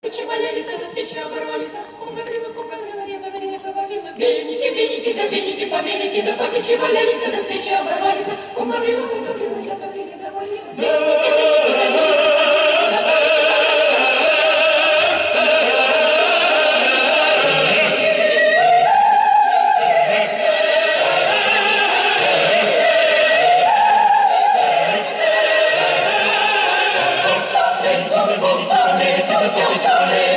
Печи валялись, да с печи оборвались, говорила, кум говорила, я говорила, говорила. Веники, веники, да веники, помелики, да по печи валялись, да с печи оборвались, кум говорила, кум говорила, я говорила, говорила. Веники, веники, да 我们不。